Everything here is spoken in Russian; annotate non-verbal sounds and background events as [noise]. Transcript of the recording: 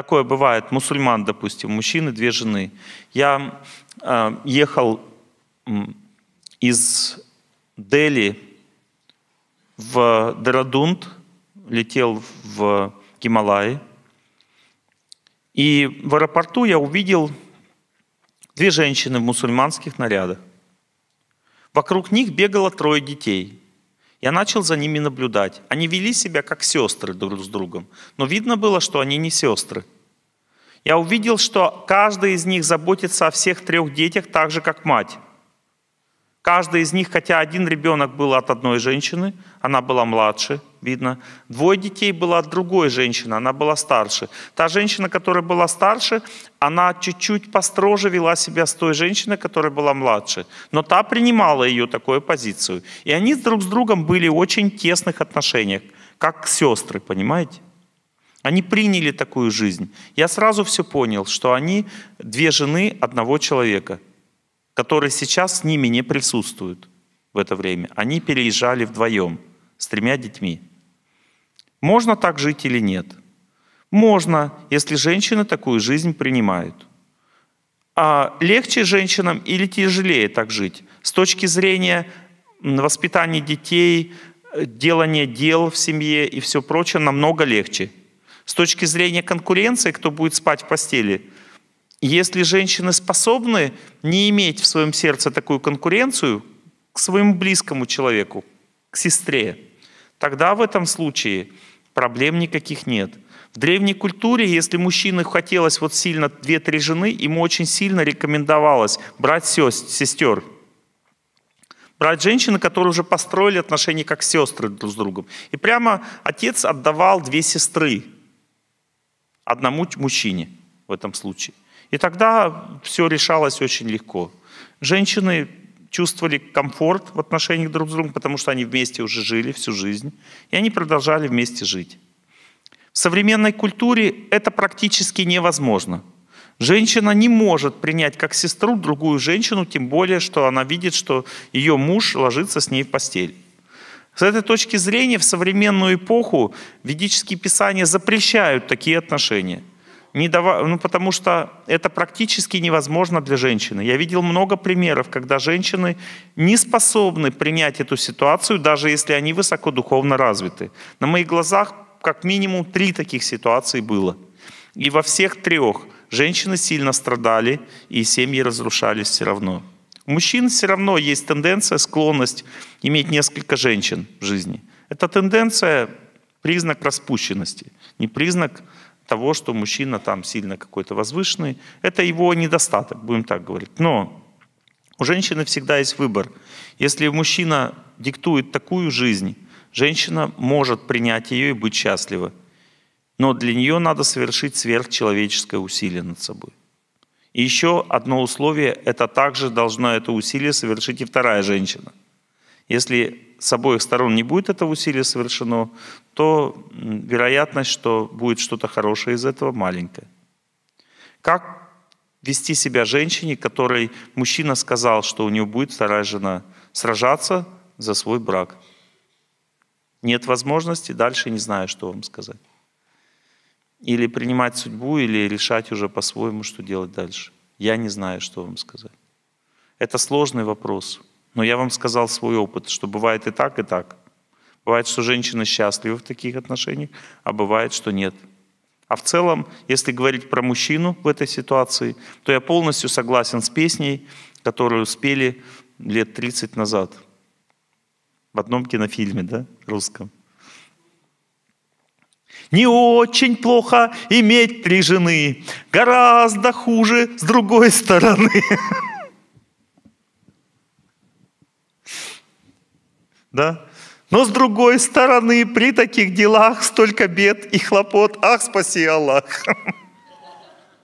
Такое бывает, мусульман, допустим, мужчины, две жены. Я э, ехал из Дели в Дерадунт, летел в Гималаи. И в аэропорту я увидел две женщины в мусульманских нарядах. Вокруг них бегало трое детей. Я начал за ними наблюдать. Они вели себя как сестры друг с другом. Но видно было, что они не сестры. Я увидел, что каждый из них заботится о всех трех детях так же, как мать. Каждый из них, хотя один ребенок был от одной женщины, она была младше, видно. Двое детей было от другой женщины, она была старше. Та женщина, которая была старше, она чуть-чуть построже вела себя с той женщиной, которая была младше. Но та принимала ее такую позицию. И они друг с другом были в очень тесных отношениях, как сестры, понимаете? Они приняли такую жизнь. Я сразу все понял, что они две жены одного человека – которые сейчас с ними не присутствуют в это время. Они переезжали вдвоем с тремя детьми. Можно так жить или нет? Можно, если женщины такую жизнь принимают. А легче женщинам или тяжелее так жить? С точки зрения воспитания детей, делания дел в семье и все прочее намного легче. С точки зрения конкуренции, кто будет спать в постели – если женщины способны не иметь в своем сердце такую конкуренцию к своему близкому человеку, к сестре, тогда в этом случае проблем никаких нет. В древней культуре, если мужчине хотелось вот сильно две-три жены, ему очень сильно рекомендовалось брать сестер. Брать женщины, которые уже построили отношения как сестры друг с другом. И прямо отец отдавал две сестры одному мужчине в этом случае. И тогда все решалось очень легко. Женщины чувствовали комфорт в отношениях друг с другом, потому что они вместе уже жили всю жизнь, и они продолжали вместе жить. В современной культуре это практически невозможно. Женщина не может принять как сестру другую женщину, тем более, что она видит, что ее муж ложится с ней в постель. С этой точки зрения в современную эпоху ведические писания запрещают такие отношения не дава... ну, потому что это практически невозможно для женщины. Я видел много примеров, когда женщины не способны принять эту ситуацию, даже если они высокодуховно развиты. На моих глазах как минимум три таких ситуации было. И во всех трех женщины сильно страдали, и семьи разрушались все равно. У мужчин все равно есть тенденция, склонность иметь несколько женщин в жизни. Эта тенденция – признак распущенности, не признак того, что мужчина там сильно какой-то возвышенный. Это его недостаток, будем так говорить. Но у женщины всегда есть выбор. Если мужчина диктует такую жизнь, женщина может принять ее и быть счастлива. Но для нее надо совершить сверхчеловеческое усилие над собой. И еще одно условие – это также должна это усилие совершить и вторая женщина. Если с обоих сторон не будет этого усилия совершено, то вероятность, что будет что-то хорошее из этого, маленькая. Как вести себя женщине, которой мужчина сказал, что у него будет вторая жена, сражаться за свой брак? Нет возможности, дальше не знаю, что вам сказать. Или принимать судьбу, или решать уже по-своему, что делать дальше. Я не знаю, что вам сказать. Это сложный вопрос. Но я вам сказал свой опыт, что бывает и так, и так. Бывает, что женщины счастливы в таких отношениях, а бывает, что нет. А в целом, если говорить про мужчину в этой ситуации, то я полностью согласен с песней, которую спели лет 30 назад. В одном кинофильме, да, русском. Не очень плохо иметь три жены, гораздо хуже с другой стороны. [laughs] Да? Но с другой стороны, при таких делах столько бед и хлопот. Ах, спаси Аллах! [laughs]